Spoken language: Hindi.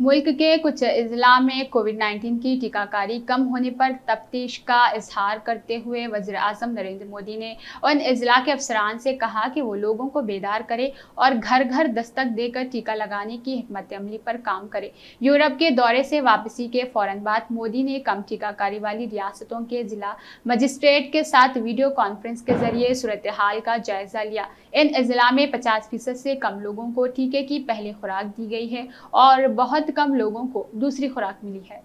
मुल्क के कुछ अजला में कोविड 19 की टीकाकारी कम होने पर तफ्तीश का इजहार करते हुए वजी अजम नरेंद्र मोदी ने उन अजला के अफसरान से कहा कि वो लोगों को बेदार करे और घर घर दस्तक देकर टीका लगाने की हमत अमली पर काम करें। यूरोप के दौरे से वापसी के फ़ौरन बाद मोदी ने कम टीकाकारी वाली रियासतों के ज़िला मजिस्ट्रेट के साथ वीडियो कॉन्फ्रेंस के ज़रिए सूरत हाल का जायज़ा लिया। इन अजला में पचास फ़ीसद से कम लोगों को टीके की पहली खुराक दी गई है और बहुत कम लोगों को दूसरी खुराक मिली है।